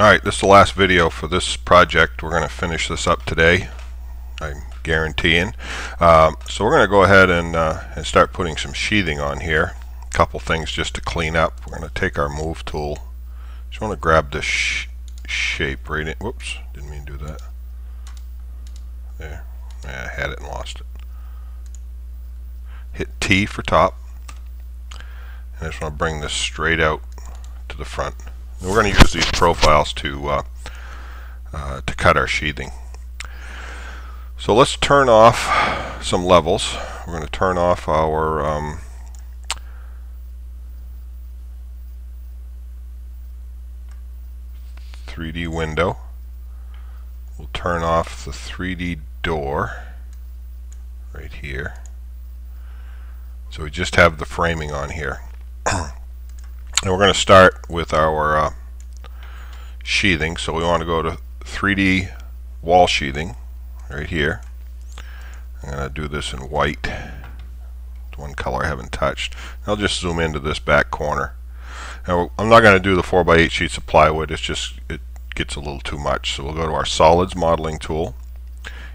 Alright, this is the last video for this project. We're going to finish this up today. I'm guaranteeing. Um, so we're going to go ahead and, uh, and start putting some sheathing on here. A couple things just to clean up. We're going to take our move tool. Just want to grab the sh shape right in. Whoops, didn't mean to do that. There. Yeah, I had it and lost it. Hit T for top. And I just want to bring this straight out to the front. We're going to use these profiles to uh, uh, to cut our sheathing. So let's turn off some levels. We're going to turn off our um, three D window. We'll turn off the 3D door right here. So we just have the framing on here. And we're going to start with our uh, sheathing. So we want to go to 3D wall sheathing right here. I'm going to do this in white. It's one color I haven't touched. I'll just zoom into this back corner. Now, I'm not going to do the 4x8 sheets of plywood. It's just, it gets a little too much. So we'll go to our solids modeling tool,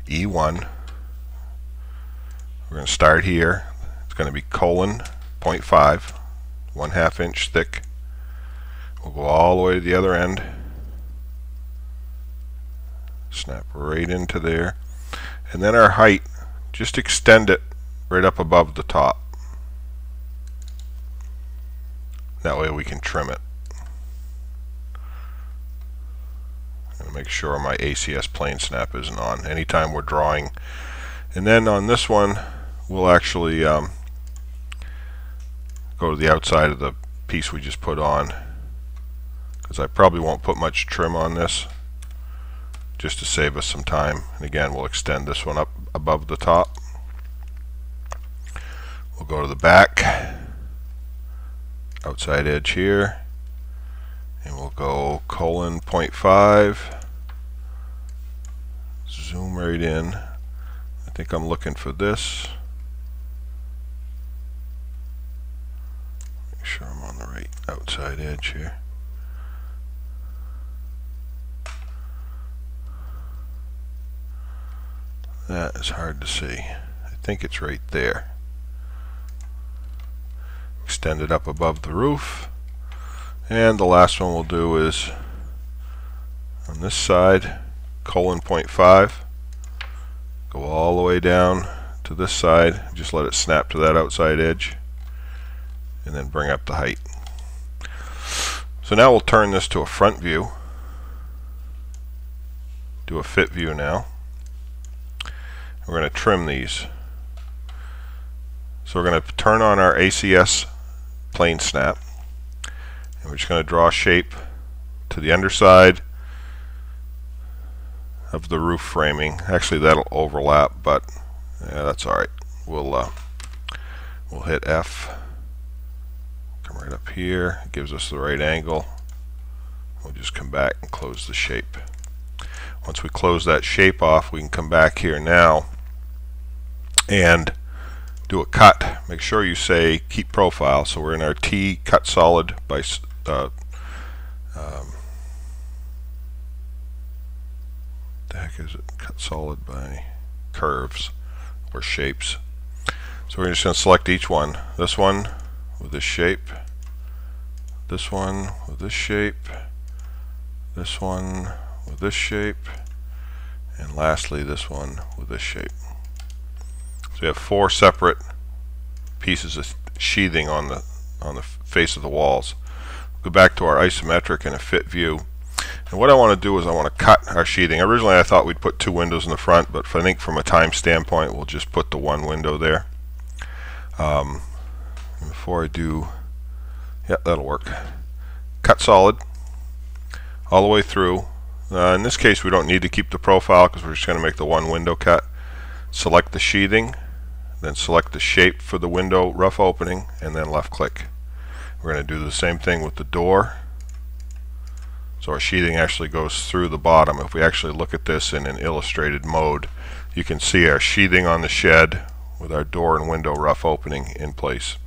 E1. We're going to start here. It's going to be colon 0.5 one half inch thick. We'll go all the way to the other end. Snap right into there. And then our height, just extend it right up above the top. That way we can trim it. And make sure my ACS plane snap isn't on anytime we're drawing. And then on this one, we'll actually um, go to the outside of the piece we just put on because I probably won't put much trim on this just to save us some time. And again we'll extend this one up above the top. We'll go to the back outside edge here and we'll go colon 0.5 zoom right in. I think I'm looking for this sure I'm on the right outside edge here. That is hard to see. I think it's right there. Extend it up above the roof. And the last one we'll do is on this side, colon 0.5. Go all the way down to this side. Just let it snap to that outside edge and then bring up the height. So now we'll turn this to a front view. Do a fit view now. We're going to trim these. So we're going to turn on our ACS plane snap. And we're just going to draw a shape to the underside of the roof framing. Actually that'll overlap, but yeah, that's alright. We'll uh, we'll hit F up here. Gives us the right angle. We'll just come back and close the shape. Once we close that shape off, we can come back here now and do a cut. Make sure you say keep profile. So we're in our T cut solid by uh, um, the heck is it? Cut solid by curves or shapes. So we're just going to select each one. This one with this shape this one with this shape, this one with this shape, and lastly this one with this shape. So we have four separate pieces of sheathing on the on the face of the walls. Go back to our isometric and a fit view. And what I want to do is I want to cut our sheathing. Originally I thought we'd put two windows in the front, but I think from a time standpoint we'll just put the one window there. Um, before I do Yep, that'll work. Cut solid all the way through. Uh, in this case, we don't need to keep the profile because we're just going to make the one window cut. Select the sheathing, then select the shape for the window rough opening, and then left click. We're going to do the same thing with the door. So our sheathing actually goes through the bottom. If we actually look at this in an illustrated mode, you can see our sheathing on the shed with our door and window rough opening in place.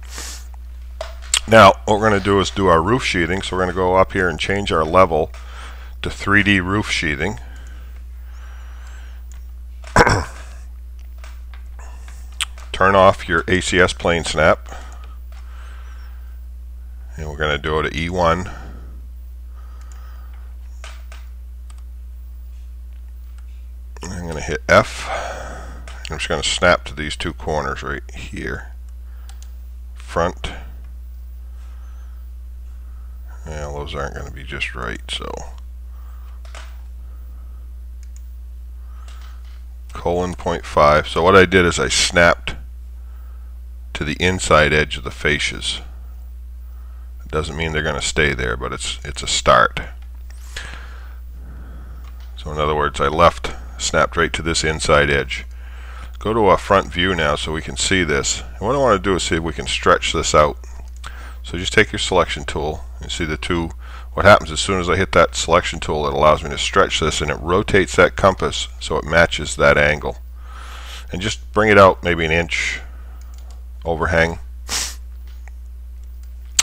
Now, what we're going to do is do our roof sheathing. So we're going to go up here and change our level to 3D roof sheathing. Turn off your ACS plane snap. And we're going to do it at E1. I'm going to hit F. I'm just going to snap to these two corners right here. Front. Yeah, those aren't going to be just right, so. Colon 0.5. So what I did is I snapped to the inside edge of the fascias. It doesn't mean they're going to stay there, but it's it's a start. So in other words, I left, snapped right to this inside edge. Go to a front view now so we can see this. And what I want to do is see if we can stretch this out. So just take your selection tool and see the two. What happens as soon as I hit that selection tool, it allows me to stretch this and it rotates that compass so it matches that angle. And just bring it out maybe an inch overhang.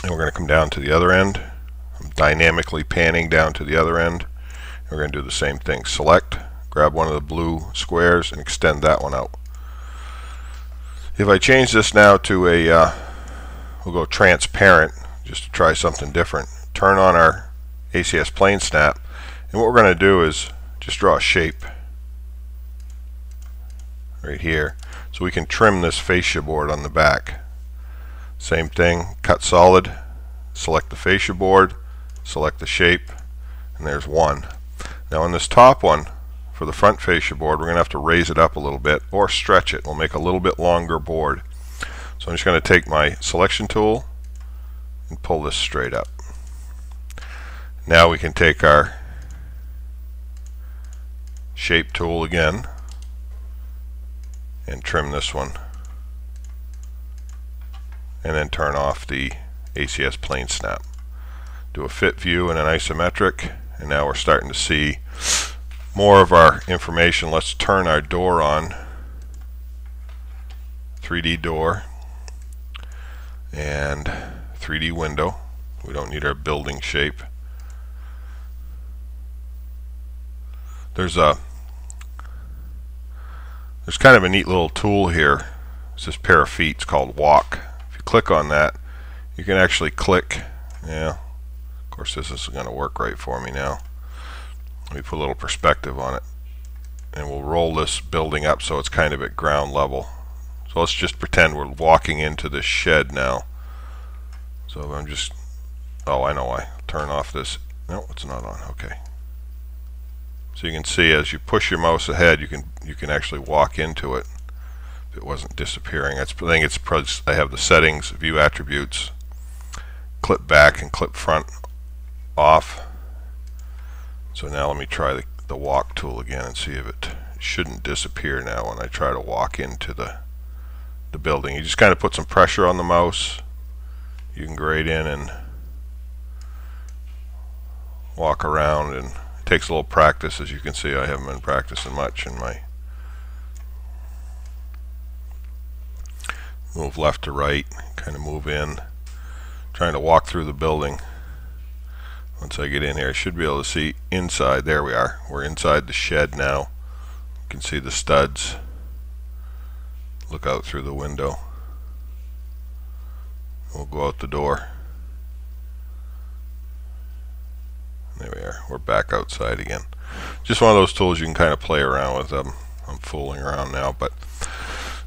And we're going to come down to the other end. I'm dynamically panning down to the other end. We're going to do the same thing. Select, grab one of the blue squares and extend that one out. If I change this now to a, uh, we'll go transparent just to try something different. Turn on our ACS plane snap and what we're going to do is just draw a shape right here so we can trim this fascia board on the back. Same thing, cut solid, select the fascia board, select the shape, and there's one. Now on this top one, for the front fascia board, we're going to have to raise it up a little bit or stretch it. We'll make a little bit longer board. So I'm just going to take my selection tool and pull this straight up. Now we can take our shape tool again and trim this one and then turn off the ACS plane snap. Do a fit view and an isometric and now we're starting to see more of our information. Let's turn our door on. 3D door and 3D window. We don't need our building shape. There's a there's kind of a neat little tool here. It's this pair of feet. It's called walk. If you click on that, you can actually click. Yeah. Of course, this isn't going to work right for me now. Let me put a little perspective on it. And we'll roll this building up so it's kind of at ground level. So let's just pretend we're walking into this shed now. So I'm just, oh, I know why. Turn off this. No, it's not on. Okay. So you can see as you push your mouse ahead, you can you can actually walk into it. If it wasn't disappearing, That's, I think it's I have the settings, view attributes, clip back and clip front off. So now let me try the, the walk tool again and see if it shouldn't disappear now when I try to walk into the the building. You just kind of put some pressure on the mouse. You can grade in and walk around and it takes a little practice as you can see. I haven't been practicing much in my move left to right kind of move in trying to walk through the building. Once I get in here I should be able to see inside. There we are. We're inside the shed now. You can see the studs. Look out through the window we'll go out the door. There we are. We're back outside again. Just one of those tools you can kind of play around with. Them I'm fooling around now but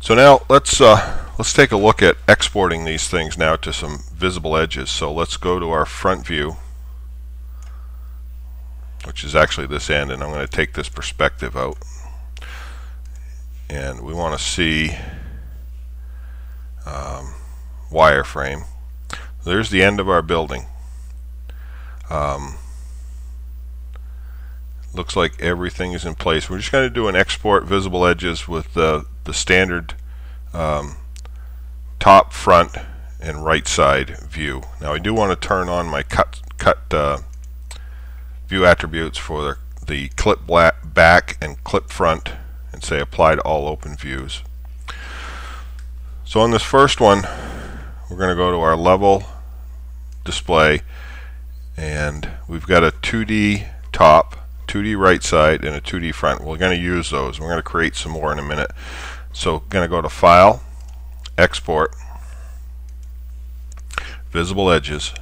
so now let's uh, let's take a look at exporting these things now to some visible edges. So let's go to our front view which is actually this end and I'm going to take this perspective out. And we want to see um, wireframe. There's the end of our building. Um, looks like everything is in place. We're just going to do an export visible edges with the, the standard um, top front and right side view. Now I do want to turn on my cut cut uh, view attributes for the, the clip back and clip front and say apply to all open views. So on this first one we're going to go to our level display and we've got a 2D top, 2D right side, and a 2D front. We're going to use those. We're going to create some more in a minute. So going to go to File, Export, Visible Edges,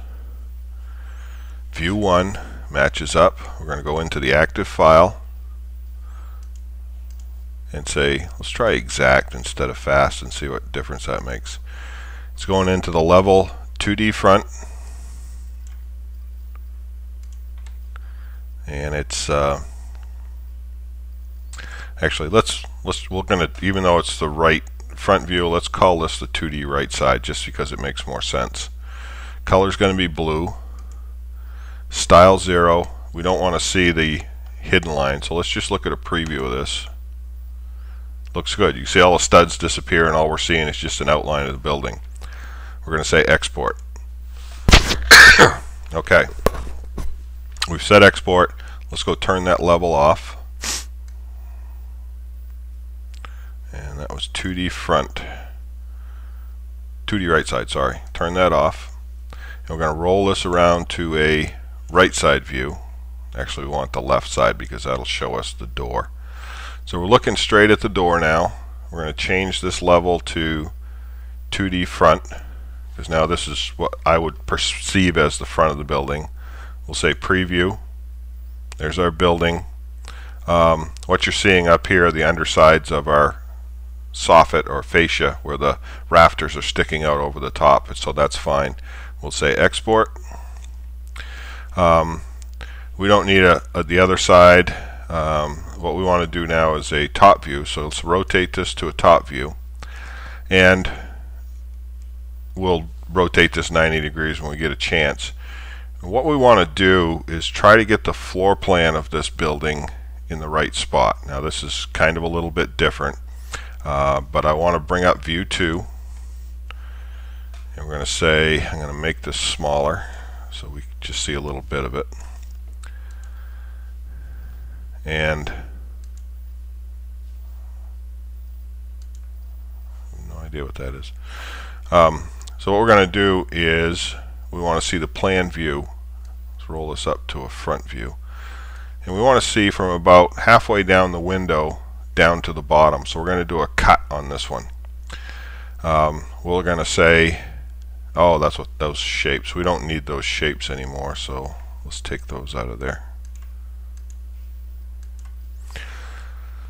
View 1 matches up. We're going to go into the active file and say, let's try exact instead of fast and see what difference that makes. It's going into the level 2D front. And it's uh, actually let's let's we're gonna even though it's the right front view let's call this the 2D right side just because it makes more sense. Color is going to be blue. Style 0 we don't want to see the hidden line so let's just look at a preview of this. Looks good. You see all the studs disappear and all we're seeing is just an outline of the building we're going to say export okay We've set export. Let's go turn that level off. And that was 2D front. 2D right side, sorry. Turn that off. And we're going to roll this around to a right side view. Actually, we want the left side because that'll show us the door. So we're looking straight at the door now. We're going to change this level to 2D front because now this is what I would perceive as the front of the building. We'll say preview. There's our building. Um, what you're seeing up here are the undersides of our soffit or fascia where the rafters are sticking out over the top so that's fine we'll say export um, we don't need a, a the other side um, what we want to do now is a top view so let's rotate this to a top view and we'll rotate this 90 degrees when we get a chance. What we want to do is try to get the floor plan of this building in the right spot. Now this is kind of a little bit different, uh, but I want to bring up view 2 and we're going to say I'm going to make this smaller so we just see a little bit of it. And no idea what that is. Um, so what we're going to do is we want to see the plan view. Let's roll this up to a front view. And we want to see from about halfway down the window down to the bottom. So we're going to do a cut on this one. Um, we're going to say, oh, that's what those shapes. We don't need those shapes anymore. So let's take those out of there.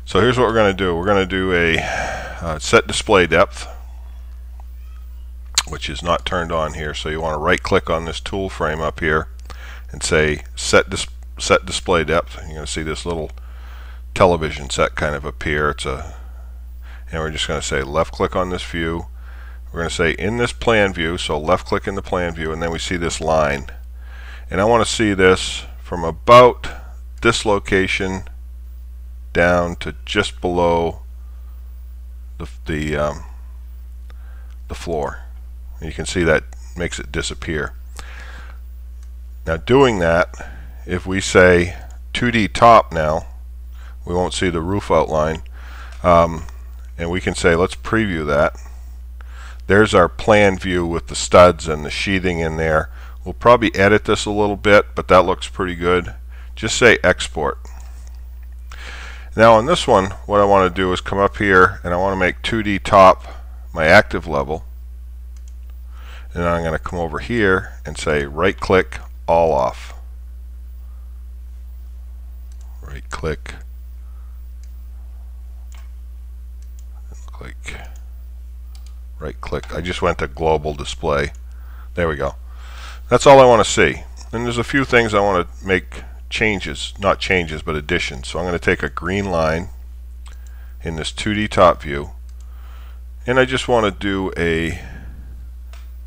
So here's what we're going to do. We're going to do a uh, set display depth which is not turned on here. So you want to right click on this tool frame up here and say set, dis set display depth. You're going to see this little television set kind of appear. It's a, and we're just going to say left click on this view. We're going to say in this plan view, so left click in the plan view, and then we see this line. And I want to see this from about this location down to just below the the um, the floor. You can see that makes it disappear. Now doing that, if we say 2D top now, we won't see the roof outline. Um, and we can say, let's preview that. There's our plan view with the studs and the sheathing in there. We'll probably edit this a little bit, but that looks pretty good. Just say export. Now on this one, what I want to do is come up here and I want to make 2D top my active level and I'm going to come over here and say right click all off. Right click. Click right click I just went to global display. There we go. That's all I want to see. And there's a few things I want to make changes not changes but additions. So I'm going to take a green line in this 2D top view. And I just want to do a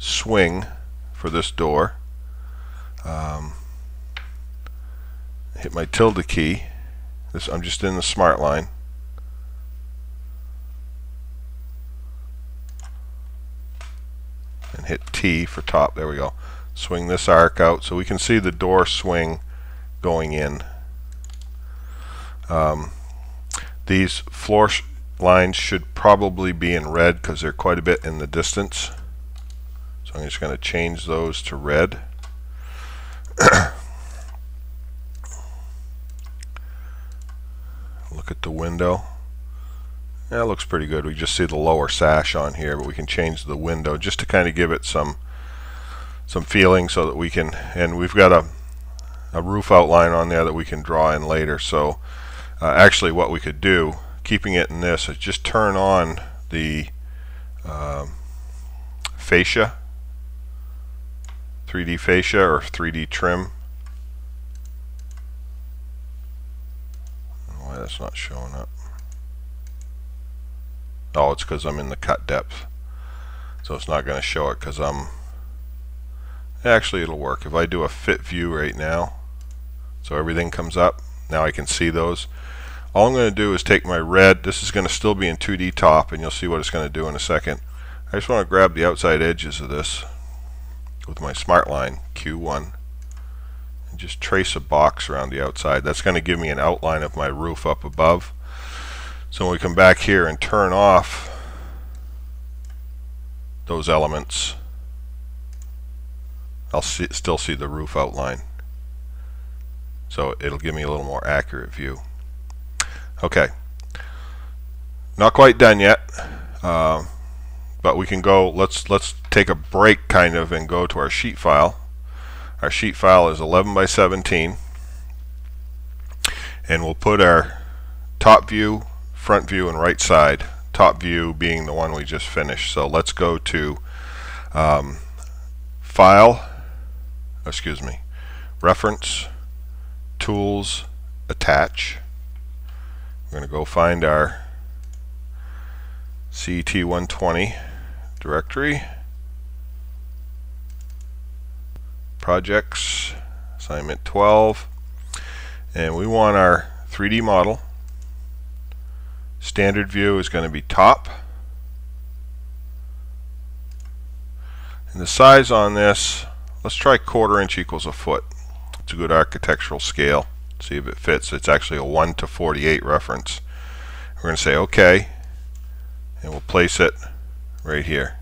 swing for this door. Um, hit my tilde key. This I'm just in the smart line. And hit T for top. There we go. Swing this arc out so we can see the door swing going in. Um, these floor lines should probably be in red because they're quite a bit in the distance. So I'm just going to change those to red. look at the window. That looks pretty good. We just see the lower sash on here, but we can change the window just to kind of give it some some feeling so that we can, and we've got a, a roof outline on there that we can draw in later. So uh, actually what we could do, keeping it in this, is just turn on the um, fascia, 3D fascia or 3D trim. Why that's not showing up. Oh, it's because I'm in the cut depth. So it's not going to show it because I'm... Actually, it'll work. If I do a fit view right now, so everything comes up, now I can see those. All I'm going to do is take my red, this is going to still be in 2D top, and you'll see what it's going to do in a second. I just want to grab the outside edges of this with my smart line Q1 and just trace a box around the outside. That's going to give me an outline of my roof up above. So when we come back here and turn off those elements, I'll see, still see the roof outline. So it'll give me a little more accurate view. Okay. Not quite done yet. Uh, but we can go let's let's take a break kind of and go to our sheet file. Our sheet file is 11 by 17 and we'll put our top view front view and right side top view being the one we just finished. So let's go to um, file excuse me reference tools attach. We're going to go find our CT120 directory projects assignment 12 and we want our 3D model standard view is going to be top and the size on this let's try quarter inch equals a foot it's a good architectural scale see if it fits. It's actually a 1 to 48 reference. We're going to say OK, and we'll place it right here.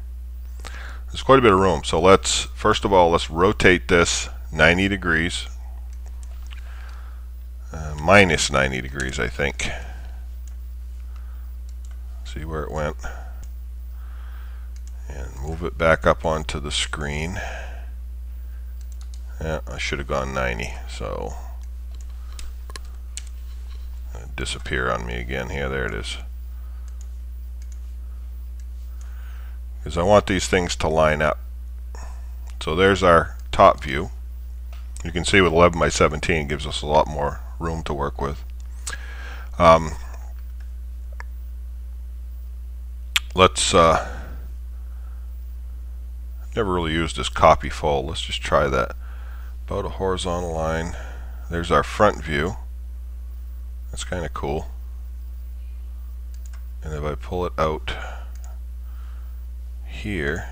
There's quite a bit of room, so let's, first of all, let's rotate this 90 degrees, uh, minus 90 degrees, I think. See where it went. And move it back up onto the screen. Yeah, I should have gone 90, so disappear on me again here. There it is. Because I want these things to line up. So there's our top view. You can see with 11 by 17 gives us a lot more room to work with. Um, let's uh, never really used this copy fold. Let's just try that. About a horizontal line. There's our front view. That's kind of cool. And if I pull it out here,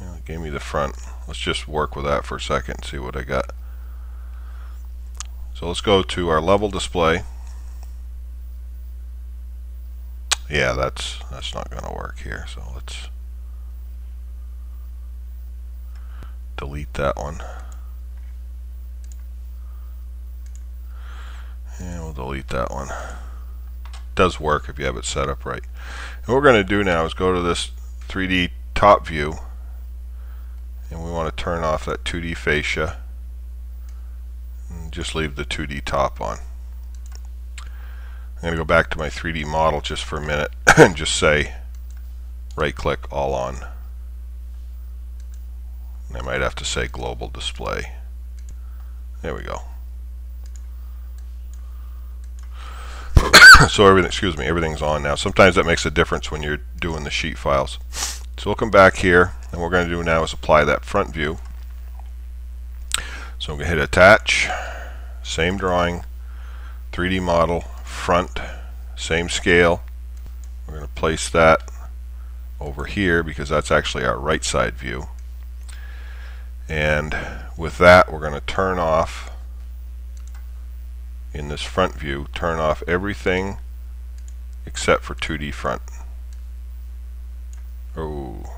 it gave me the front. Let's just work with that for a second and see what I got. So let's go to our level display. Yeah, that's that's not going to work here. So let's delete that one. and we'll delete that one does work if you have it set up right. And what we're going to do now is go to this 3D top view and we want to turn off that 2D fascia and just leave the 2D top on. I'm going to go back to my 3D model just for a minute and just say right click all on. I might have to say global display. There we go so everything, excuse me, everything's on now. Sometimes that makes a difference when you're doing the sheet files. So we'll come back here, and what we're going to do now is apply that front view. So I'm going to hit attach, same drawing, 3D model, front, same scale. We're going to place that over here because that's actually our right side view. And with that, we're going to turn off in this front view, turn off everything except for 2D front. Oh,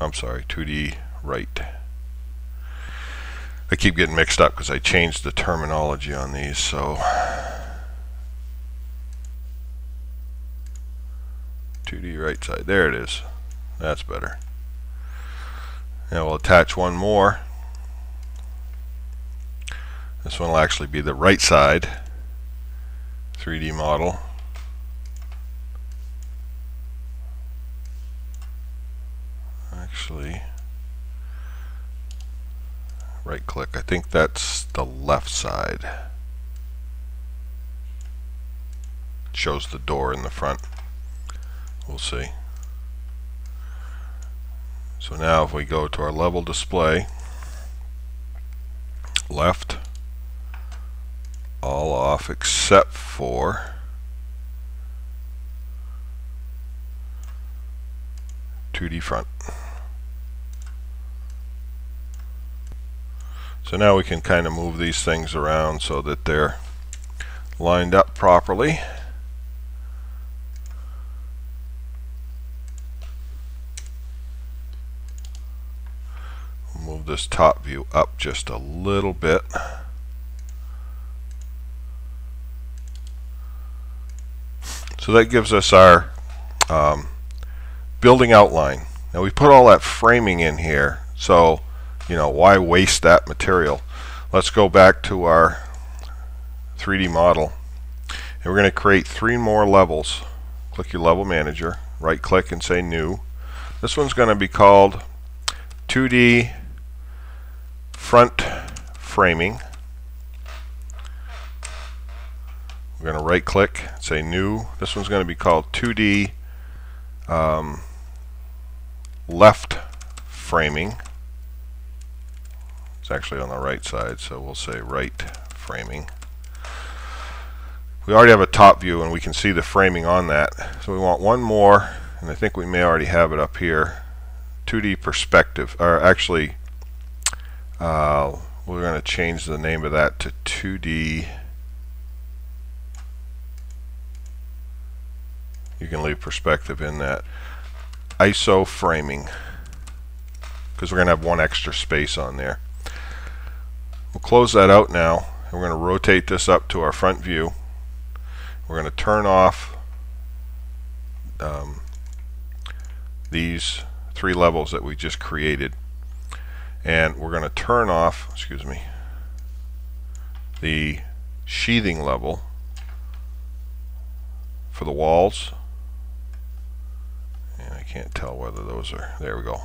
I'm sorry, 2D right. I keep getting mixed up because I changed the terminology on these. So 2D right side. There it is. That's better. Now we'll attach one more. This one will actually be the right side 3D model. Actually, right click. I think that's the left side. Shows the door in the front. We'll see. So now if we go to our level display, left, all off except for two D front. So now we can kind of move these things around so that they're lined up properly. Move this top view up just a little bit. So that gives us our um, building outline. Now we put all that framing in here, so you know why waste that material? Let's go back to our 3D model, and we're going to create three more levels. Click your level manager, right click and say new. This one's going to be called 2D front framing. We're going to right click, say new. This one's going to be called 2D um, left framing. It's actually on the right side, so we'll say right framing. We already have a top view and we can see the framing on that. So we want one more, and I think we may already have it up here. 2D perspective, or actually uh, we're going to change the name of that to 2D. You can leave perspective in that. ISO framing. Because we're going to have one extra space on there. We'll close that out now. And we're going to rotate this up to our front view. We're going to turn off um, these three levels that we just created and we're going to turn off excuse me the sheathing level for the walls can't tell whether those are there we go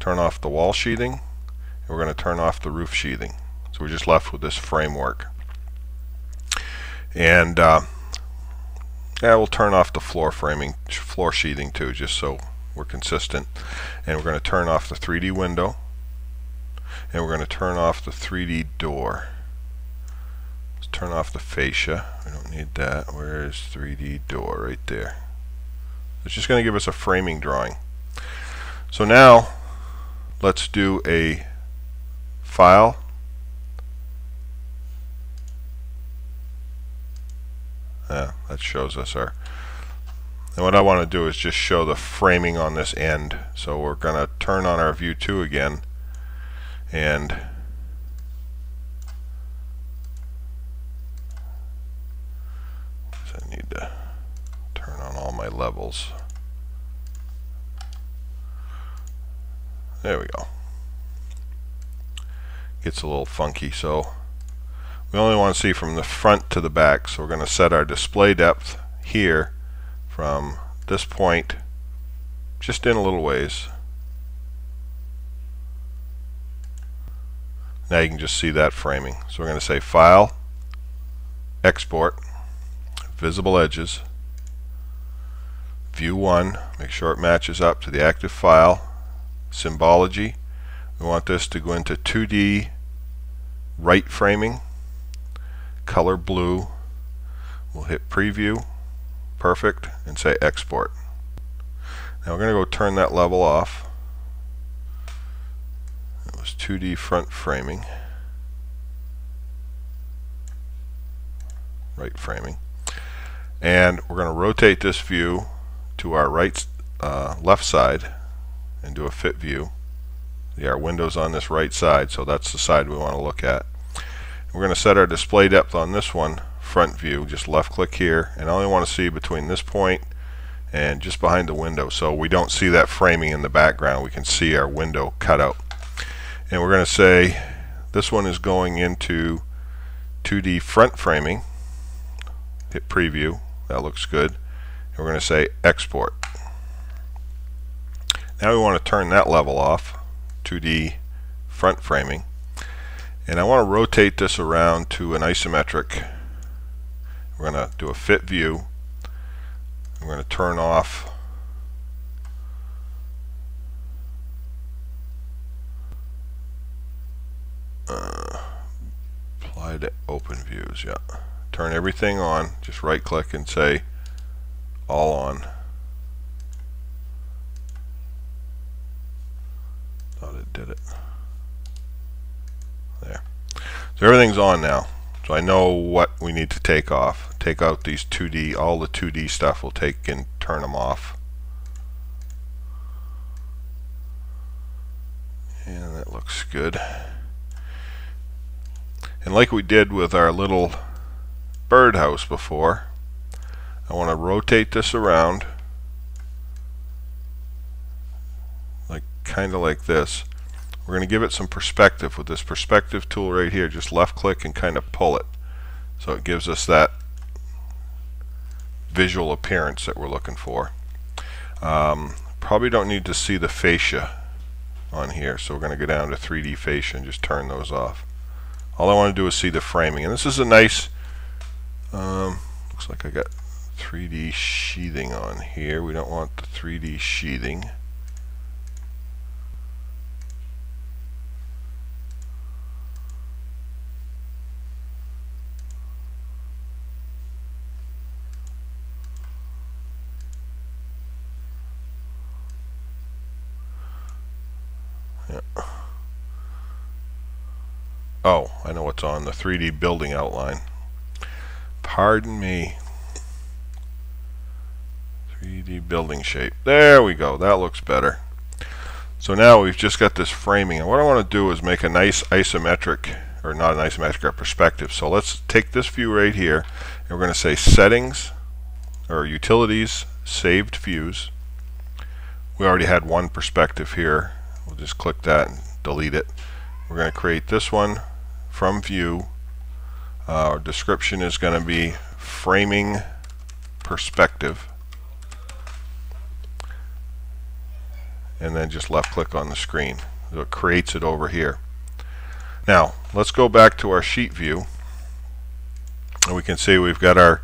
turn off the wall sheathing and we're going to turn off the roof sheathing so we're just left with this framework and uh, yeah we'll turn off the floor framing floor sheathing too just so we're consistent and we're going to turn off the 3D window and we're going to turn off the 3D door. Let's turn off the fascia. We don't need that. Where is 3D door? Right there. It's just going to give us a framing drawing. So now let's do a file Yeah, that shows us our and what I want to do is just show the framing on this end so we're going to turn on our view 2 again and I need to turn levels. There we go. Gets a little funky, so we only want to see from the front to the back, so we're going to set our display depth here from this point just in a little ways Now you can just see that framing. So we're going to say File, Export, Visible Edges, View 1, make sure it matches up to the active file, Symbology, we want this to go into 2D right framing, color blue, we'll hit Preview, perfect, and say Export. Now we're going to go turn that level off. it was 2D front framing. Right framing. And we're going to rotate this view to our right uh, left side and do a fit view. Yeah, our window's on this right side, so that's the side we want to look at. We're going to set our display depth on this one, front view. Just left click here, and I only want to see between this point and just behind the window so we don't see that framing in the background we can see our window cut out and we're going to say this one is going into 2D front framing hit preview that looks good and we're going to say export. Now we want to turn that level off 2D front framing. And I want to rotate this around to an isometric. We're going to do a fit view. I'm going to turn off uh, apply to open views yeah. Turn everything on just right click and say all on thought it did it there so everything's on now so I know what we need to take off. Take out these 2D, all the 2D stuff we'll take and turn them off. And that looks good. And like we did with our little birdhouse before, I want to rotate this around like kind of like this we're going to give it some perspective with this perspective tool right here. Just left click and kind of pull it. So it gives us that visual appearance that we're looking for. Um, probably don't need to see the fascia on here. So we're going to go down to 3D fascia and just turn those off. All I want to do is see the framing. And this is a nice, um, looks like I got 3D sheathing on here. We don't want the 3D sheathing. Yeah. Oh, I know what's on the 3D building outline. Pardon me. 3D building shape. There we go. That looks better. So now we've just got this framing. And what I want to do is make a nice isometric, or not an isometric, perspective. So let's take this view right here, and we're going to say Settings, or Utilities, Saved Views. We already had one perspective here. We'll just click that and delete it. We're going to create this one from view. Uh, our description is going to be framing perspective. And then just left click on the screen. So it creates it over here. Now, let's go back to our sheet view. And we can see we've got our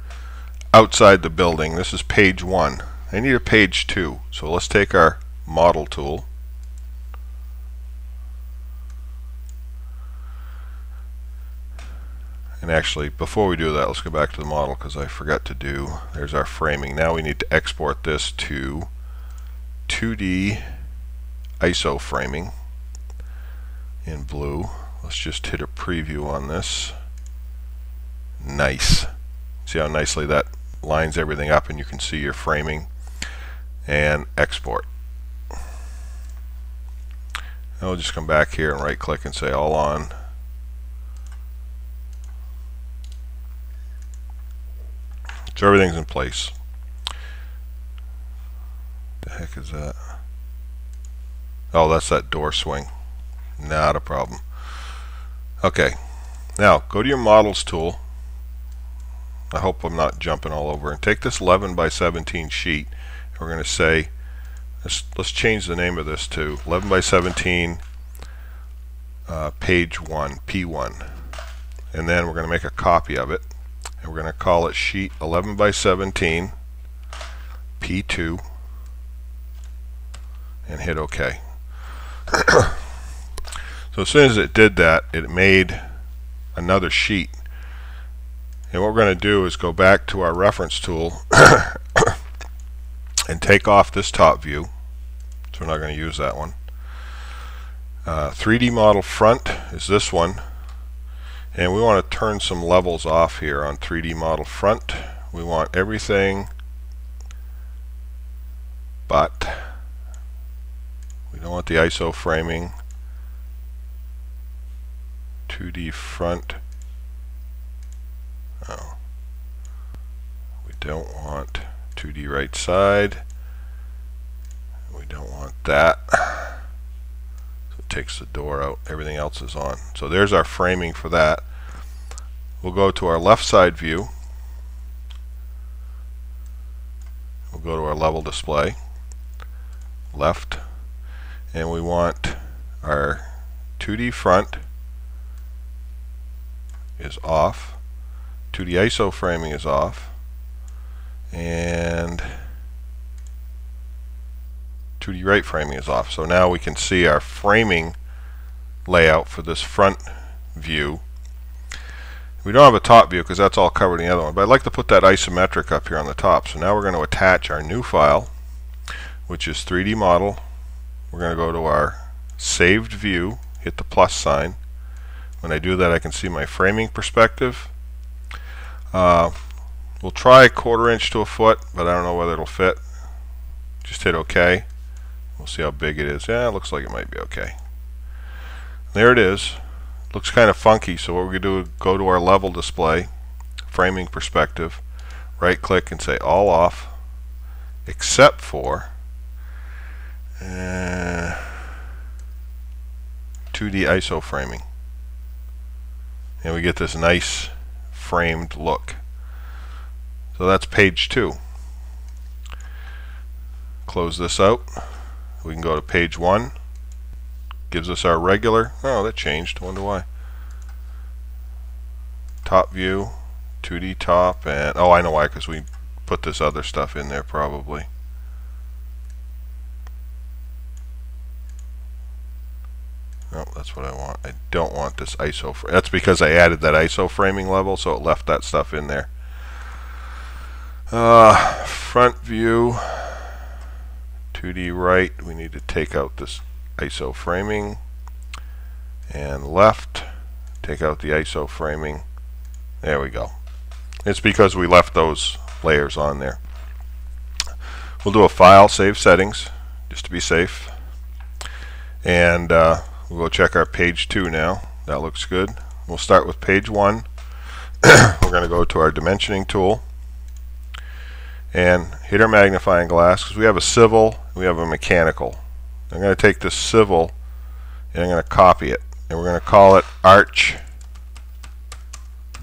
outside the building. This is page one. I need a page two. So let's take our model tool And actually, before we do that, let's go back to the model because I forgot to do, there's our framing. Now we need to export this to 2D ISO framing in blue. Let's just hit a preview on this. Nice. See how nicely that lines everything up and you can see your framing and export. I'll just come back here and right click and say all on So everything's in place. The heck is that? Oh, that's that door swing. Not a problem. Okay. Now, go to your models tool. I hope I'm not jumping all over. And take this 11 by 17 sheet. And we're going to say, let's, let's change the name of this to 11 by 17 uh, page 1, P1. And then we're going to make a copy of it and we're going to call it sheet 11 by 17 P2 and hit OK. So as soon as it did that it made another sheet. And what we're going to do is go back to our reference tool and take off this top view. So we're not going to use that one. Uh, 3D model front is this one. And we want to turn some levels off here on 3D model front. We want everything but we don't want the ISO framing 2D front. Oh. We don't want 2D right side. We don't want that. So it takes the door out. Everything else is on. So there's our framing for that. We'll go to our left side view. We'll go to our level display. Left. And we want our 2D front is off. 2D ISO framing is off. And 2D right framing is off. So now we can see our framing layout for this front view. We don't have a top view because that's all covered in the other one, but I'd like to put that isometric up here on the top. So now we're going to attach our new file, which is 3D model. We're going to go to our saved view, hit the plus sign. When I do that, I can see my framing perspective. Uh, we'll try a quarter inch to a foot, but I don't know whether it'll fit. Just hit OK. We'll see how big it is. Yeah, it looks like it might be okay. There it is. Looks kind of funky, so what we're going to do is go to our level display, framing perspective, right click and say all off, except for uh, 2D ISO framing. And we get this nice framed look. So that's page two. Close this out. We can go to page one. Gives us our regular. Oh, that changed. Wonder why. Top view, 2D top, and oh, I know why, because we put this other stuff in there probably. That's what I want. I don't want this ISO. That's because I added that ISO framing level, so it left that stuff in there. Uh, front view, 2D right. We need to take out this ISO framing. And left, take out the ISO framing. There we go. It's because we left those layers on there. We'll do a file, save settings, just to be safe. And uh, We'll go check our page 2 now. That looks good. We'll start with page 1. We're going to go to our dimensioning tool and hit our magnifying glass because we have a civil we have a mechanical. I'm going to take this civil and I'm going to copy it and we're going to call it arch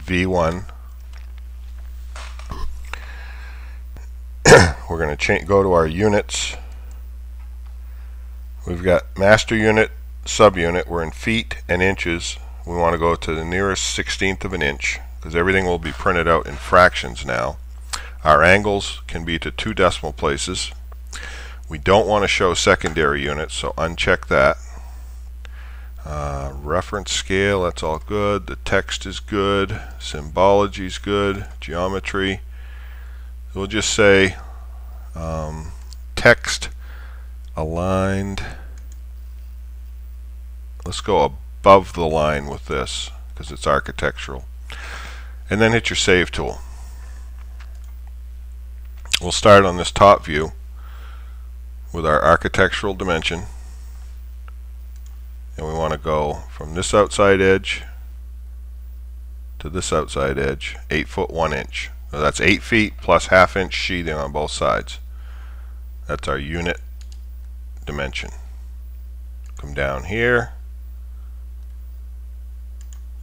V1 we're going to go to our units we've got master unit subunit, we're in feet and inches. We want to go to the nearest 16th of an inch because everything will be printed out in fractions now. Our angles can be to two decimal places. We don't want to show secondary units, so uncheck that. Uh, reference scale, that's all good. The text is good. Symbology is good. Geometry. We'll just say um, text aligned Let's go above the line with this because it's architectural. And then hit your Save tool. We'll start on this top view with our architectural dimension. And we want to go from this outside edge to this outside edge, 8 foot 1 inch. So that's 8 feet plus half inch sheathing on both sides. That's our unit dimension. Come down here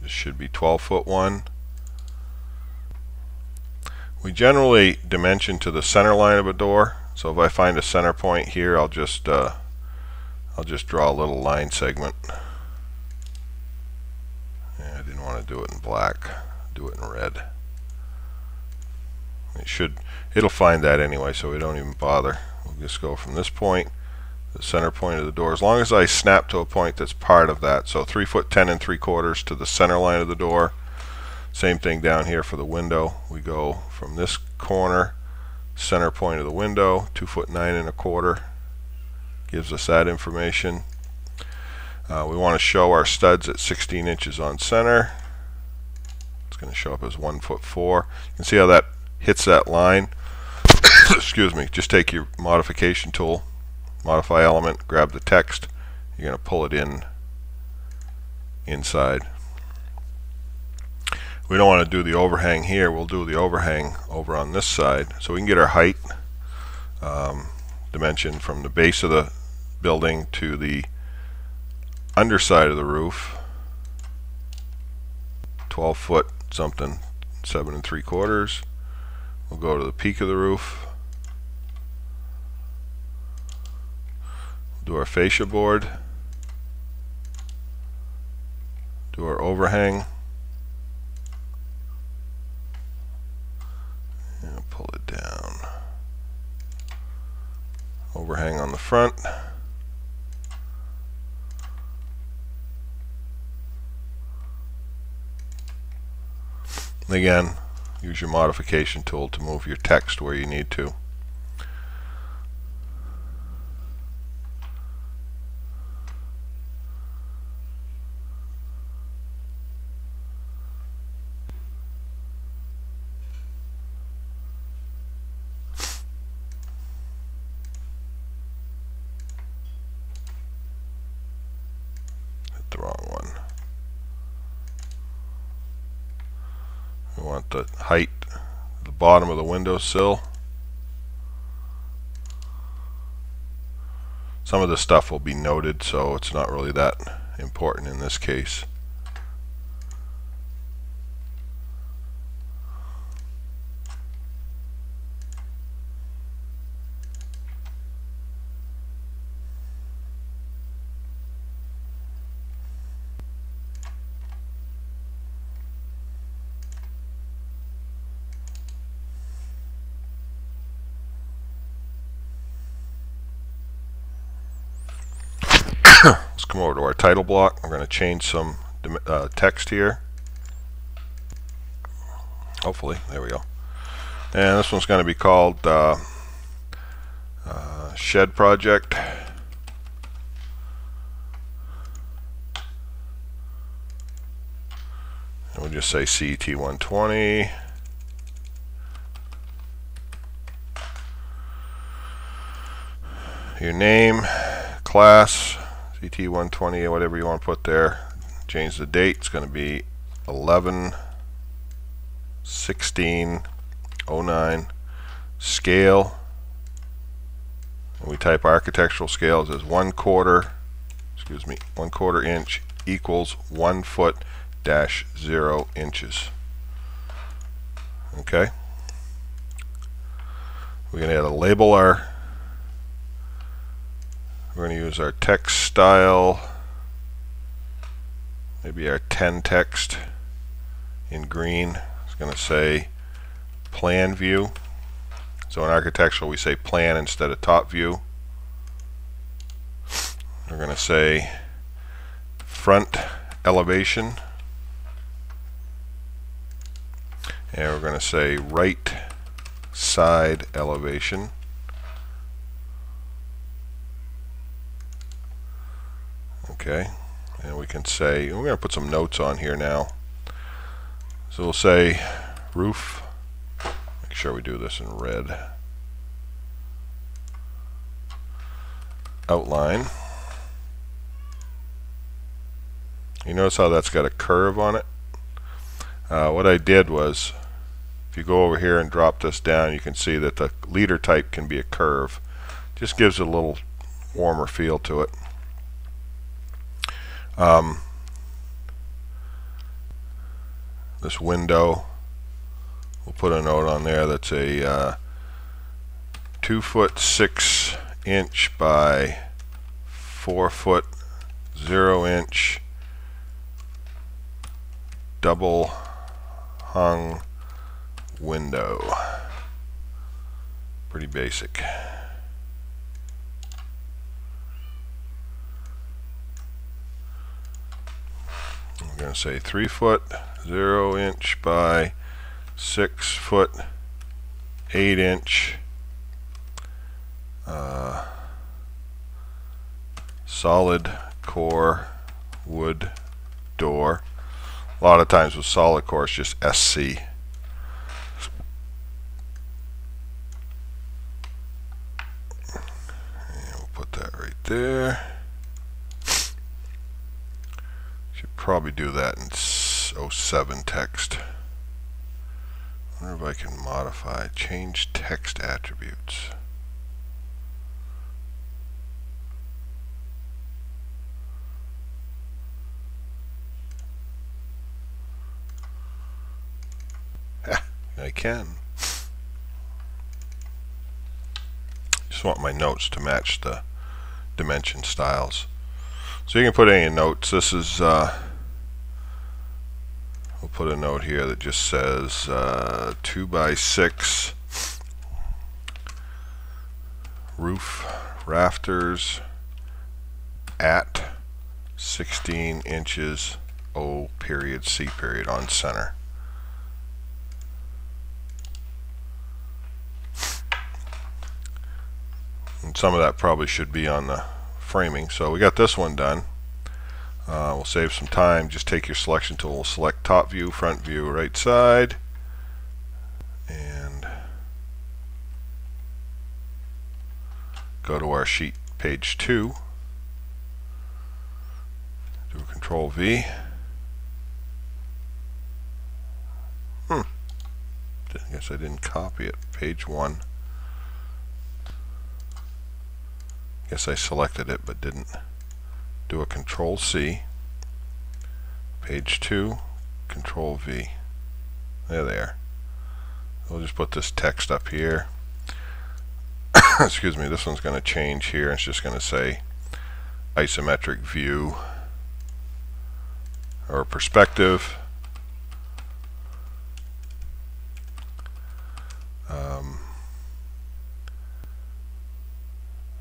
this should be 12 foot 1. We generally dimension to the center line of a door. So if I find a center point here, I'll just uh, I'll just draw a little line segment. Yeah, I didn't want to do it in black. Do it in red. It should it'll find that anyway, so we don't even bother. We'll just go from this point the center point of the door. As long as I snap to a point that's part of that so 3 foot 10 and 3 quarters to the center line of the door. Same thing down here for the window. We go from this corner center point of the window 2 foot 9 and a quarter. Gives us that information. Uh, we want to show our studs at 16 inches on center. It's going to show up as 1 foot 4 you can see how that hits that line. Excuse me just take your modification tool modify element, grab the text, you're going to pull it in inside. We don't want to do the overhang here. We'll do the overhang over on this side. So we can get our height um, dimension from the base of the building to the underside of the roof. 12 foot something, seven and three quarters. We'll go to the peak of the roof. Do our fascia board. Do our overhang. And pull it down. Overhang on the front. Again, use your modification tool to move your text where you need to. Hit the wrong one. We want the height, the bottom of the windowsill. Some of the stuff will be noted, so it's not really that important in this case. Let's come over to our title block. We're going to change some uh, text here. Hopefully, there we go. And this one's going to be called uh, uh, Shed Project. And we'll just say CT120. Your name, class, CT120 or whatever you want to put there. Change the date. It's going to be 11 16 09 scale. And we type architectural scales as one quarter, excuse me, one quarter inch equals one foot dash zero inches. Okay. We're going to add a label our we're going to use our text style, maybe our 10 text in green. It's going to say plan view. So in architectural we say plan instead of top view. We're going to say front elevation. And we're going to say right side elevation. Okay, and we can say, we're going to put some notes on here now. So we'll say roof, make sure we do this in red. Outline. You notice how that's got a curve on it? Uh, what I did was, if you go over here and drop this down, you can see that the leader type can be a curve. Just gives a little warmer feel to it. Um, this window, we'll put a note on there that's a uh, two foot six inch by four foot zero inch double hung window. Pretty basic. I'm going to say 3 foot 0 inch by 6 foot 8 inch uh, solid core wood door. A lot of times with solid core it's just SC. And we'll put that right there. Probably do that in 07 text. Wonder if I can modify, change text attributes. I can. Just want my notes to match the dimension styles. So you can put any notes. This is, uh, we'll put a note here that just says uh, 2 by 6 roof rafters at 16 inches O period C period on center. and some of that probably should be on the framing so we got this one done uh, we'll save some time. Just take your selection tool select top view front view right side. And go to our sheet page 2 do a control V. Hmm. I guess I didn't copy it. Page 1 guess I selected it but didn't do a control C page 2 control V. There they are. We'll just put this text up here. Excuse me this one's going to change here it's just going to say isometric view or perspective. Um,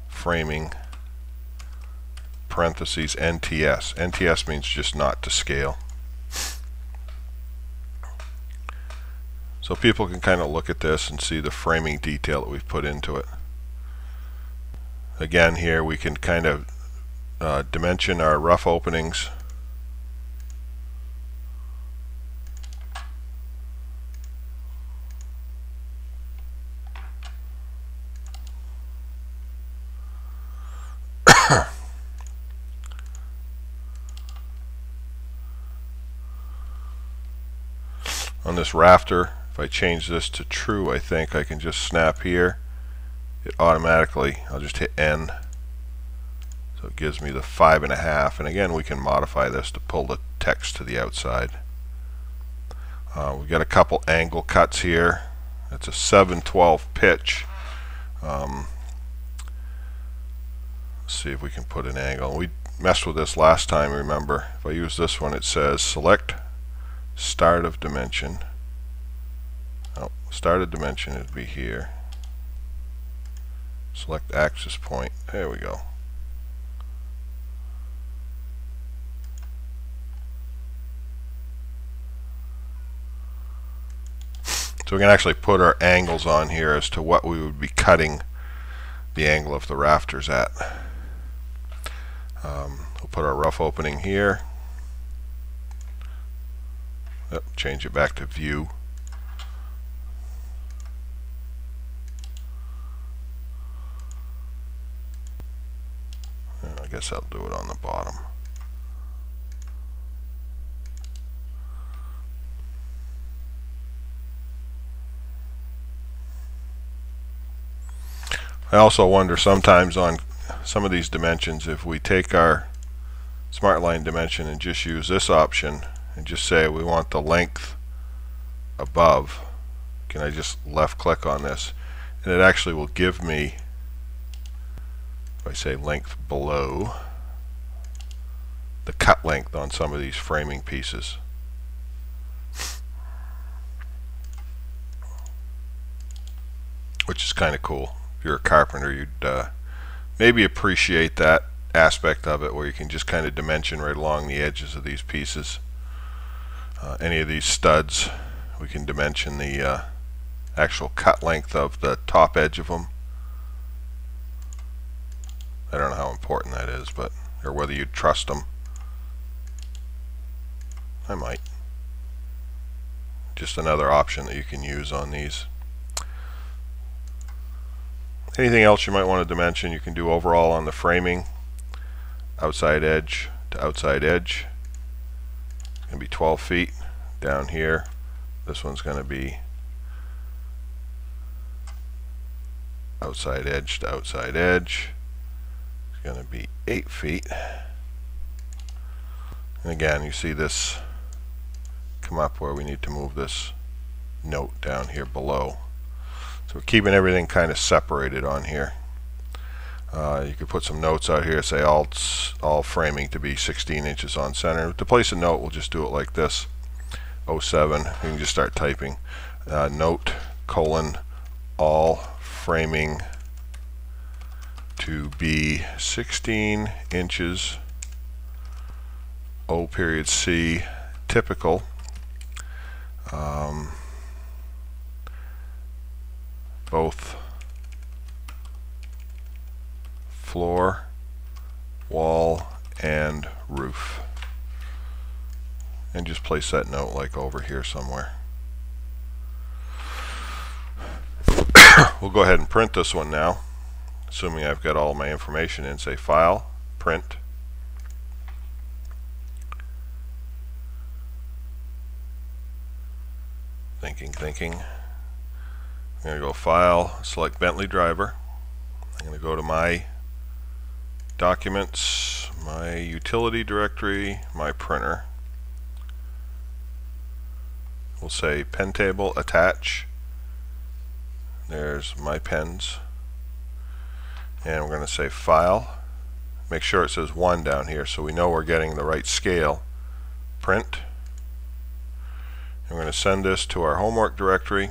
framing parentheses NTS. NTS means just not to scale. So people can kind of look at this and see the framing detail that we've put into it. Again here we can kind of uh, dimension our rough openings on this rafter. If I change this to true I think I can just snap here. It automatically I'll just hit N. So it gives me the five and a half. And again we can modify this to pull the text to the outside. Uh, we've got a couple angle cuts here. It's a 712 pitch. Um, let's see if we can put an angle. We messed with this last time remember. If I use this one it says select start of dimension oh, start of dimension would be here select axis point there we go So we can actually put our angles on here as to what we would be cutting the angle of the rafters at. Um, we'll put our rough opening here. Yep, change it back to view. I guess I'll do it on the bottom. I also wonder sometimes on some of these dimensions if we take our smart line dimension and just use this option and just say we want the length above can I just left click on this and it actually will give me I say length below the cut length on some of these framing pieces. Which is kind of cool. If you're a carpenter you'd uh, maybe appreciate that aspect of it where you can just kind of dimension right along the edges of these pieces. Uh, any of these studs we can dimension the uh, actual cut length of the top edge of them I don't know how important that is, but or whether you trust them. I might. Just another option that you can use on these. Anything else you might want to dimension, you can do overall on the framing, outside edge to outside edge. It's going to be 12 feet down here. This one's going to be outside edge to outside edge going to be 8 feet. And again, you see this come up where we need to move this note down here below. So we're keeping everything kind of separated on here. Uh, you could put some notes out here, say all, all framing to be 16 inches on center. To place a note, we'll just do it like this. 07, you can just start typing. Uh, note, colon, all framing to be 16 inches O period C typical um, both floor, wall, and roof. And just place that note like over here somewhere. we'll go ahead and print this one now, assuming I've got all my information in. Say File, Print. Thinking, thinking. I'm going to go File, select Bentley Driver. I'm going to go to my documents, my utility directory, my printer. We'll say pen table attach. There's my pens. And we're going to say file. Make sure it says 1 down here so we know we're getting the right scale. Print. And we're going to send this to our homework directory.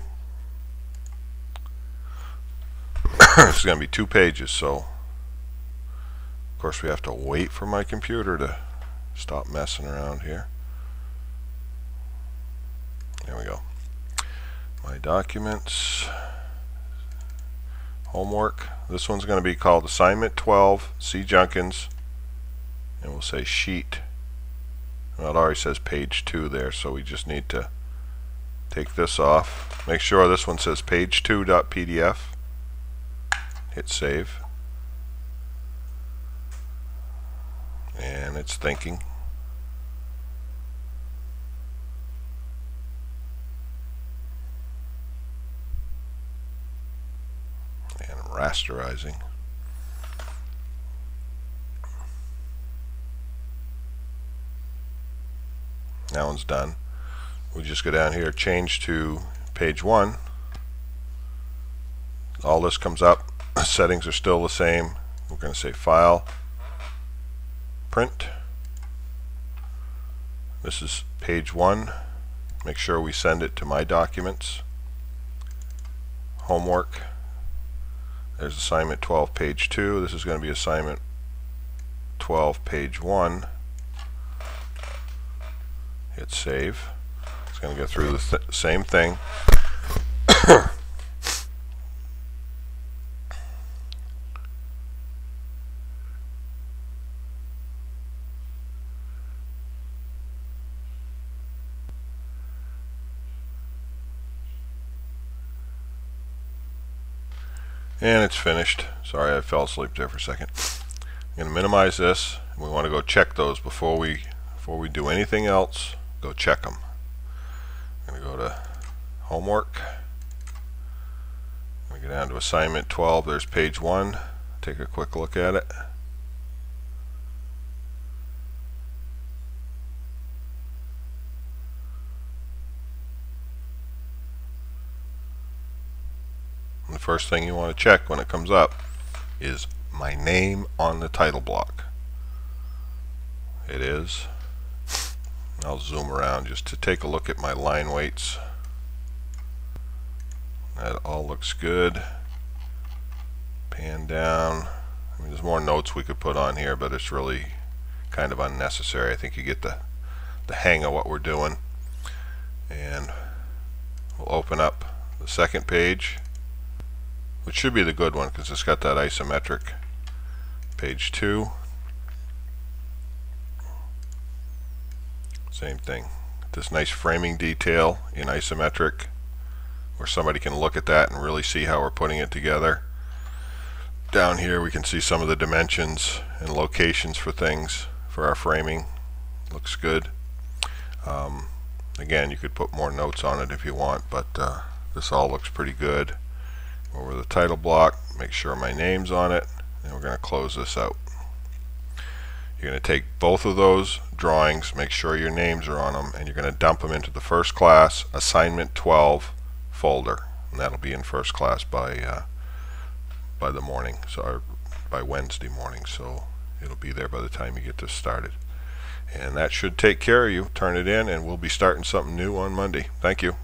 is going to be two pages, so of course we have to wait for my computer to stop messing around here. There we go. My documents, homework. This one's going to be called Assignment 12, C. Junkins, and we'll say sheet. Well, it already says page 2 there, so we just need to take this off. Make sure this one says page2.pdf. Hit save. and it's thinking. And rasterizing. That one's done. We just go down here, change to page one. All this comes up. Settings are still the same. We're going to say File, print. This is page one. Make sure we send it to my documents. Homework. There's assignment 12 page 2. This is going to be assignment 12 page 1. Hit save. It's going to go through the th same thing. And it's finished. Sorry I fell asleep there for a second. I'm going to minimize this. We want to go check those before we before we do anything else. Go check them. I'm going to go to homework. We go down to assignment 12. There's page 1. Take a quick look at it. First thing you want to check when it comes up is my name on the title block. It is. I'll zoom around just to take a look at my line weights. That all looks good. Pan down. I mean, there's more notes we could put on here, but it's really kind of unnecessary. I think you get the, the hang of what we're doing. And we'll open up the second page which should be the good one because it's got that isometric page 2 same thing. This nice framing detail in isometric where somebody can look at that and really see how we're putting it together. Down here we can see some of the dimensions and locations for things for our framing. Looks good. Um, again you could put more notes on it if you want but uh, this all looks pretty good over the title block, make sure my name's on it, and we're going to close this out. You're going to take both of those drawings, make sure your names are on them, and you're going to dump them into the first class assignment 12 folder, and that'll be in first class by uh, by the morning, so by Wednesday morning. So it'll be there by the time you get this started. And that should take care of you. Turn it in, and we'll be starting something new on Monday. Thank you.